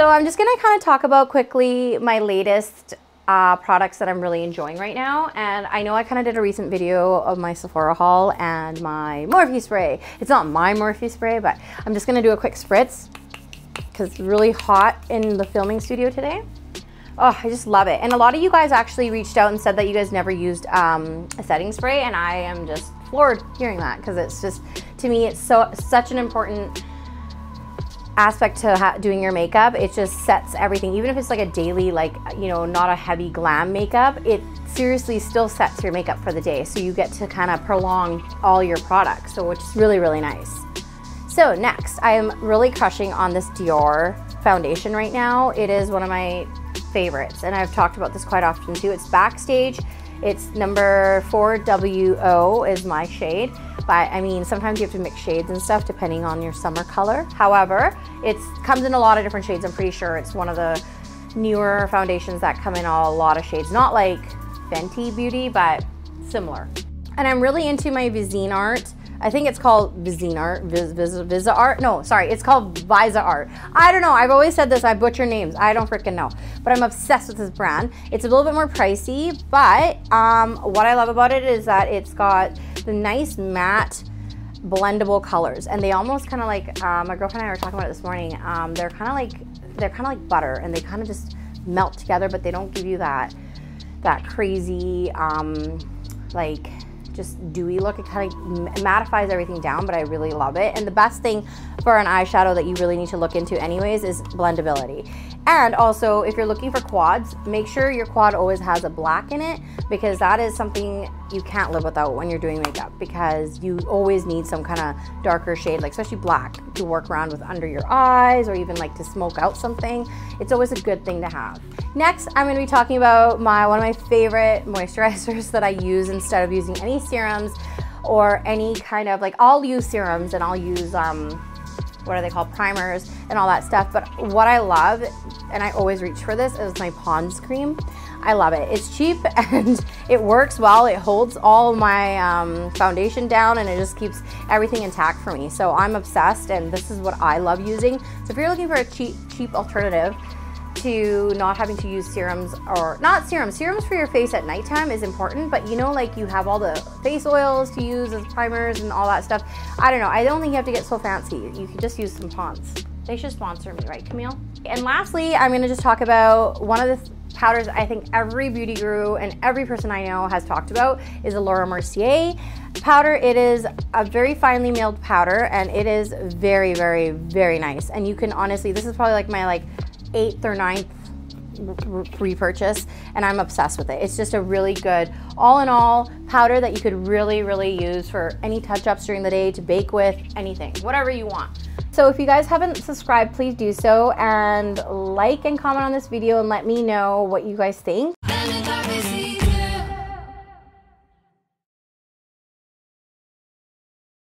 So I'm just gonna kind of talk about quickly my latest uh, products that I'm really enjoying right now. And I know I kind of did a recent video of my Sephora haul and my Morphe spray. It's not my Morphe spray, but I'm just gonna do a quick spritz because it's really hot in the filming studio today. Oh, I just love it. And a lot of you guys actually reached out and said that you guys never used um, a setting spray and I am just floored hearing that because it's just, to me, it's so such an important aspect to doing your makeup. It just sets everything, even if it's like a daily, like, you know, not a heavy glam makeup, it seriously still sets your makeup for the day. So you get to kind of prolong all your products. So which is really, really nice. So next, I am really crushing on this Dior foundation right now. It is one of my favorites and I've talked about this quite often too. It's Backstage. It's number 4WO is my shade. But I mean, sometimes you have to mix shades and stuff depending on your summer color. However, it comes in a lot of different shades. I'm pretty sure it's one of the newer foundations that come in a lot of shades. Not like Fenty Beauty, but similar. And I'm really into my Viseart I think it's called Vizine Viz, Viz, Visa Art. No, sorry, it's called Visa Art. I don't know. I've always said this. I butcher names. I don't freaking know. But I'm obsessed with this brand. It's a little bit more pricey, but um, what I love about it is that it's got the nice matte blendable colors, and they almost kind of like uh, my girlfriend and I were talking about it this morning. Um, they're kind of like they're kind of like butter, and they kind of just melt together, but they don't give you that that crazy um, like just dewy look. It kind of mattifies everything down, but I really love it. And the best thing for an eyeshadow that you really need to look into anyways is blendability. And also, if you're looking for quads, make sure your quad always has a black in it because that is something you can't live without when you're doing makeup because you always need some kind of darker shade, like especially black, to work around with under your eyes or even like to smoke out something. It's always a good thing to have. Next, I'm gonna be talking about my one of my favorite moisturizers that I use instead of using any serums or any kind of like, I'll use serums and I'll use um, what are they called, primers and all that stuff. But what I love, and I always reach for this, is my Pond's cream. I love it. It's cheap and it works well. It holds all my um, foundation down and it just keeps everything intact for me. So I'm obsessed and this is what I love using. So if you're looking for a cheap, cheap alternative, to not having to use serums or not serums. Serums for your face at nighttime is important, but you know, like you have all the face oils to use as primers and all that stuff. I don't know. I don't think you have to get so fancy. You can just use some Ponds. They should sponsor me, right, Camille? And lastly, I'm gonna just talk about one of the powders I think every beauty guru and every person I know has talked about is a Laura Mercier powder. It is a very finely milled powder and it is very, very, very nice. And you can honestly, this is probably like my like eighth or ninth repurchase and I'm obsessed with it. It's just a really good all in all powder that you could really really use for any touch-ups during the day to bake with anything whatever you want. So if you guys haven't subscribed please do so and like and comment on this video and let me know what you guys think.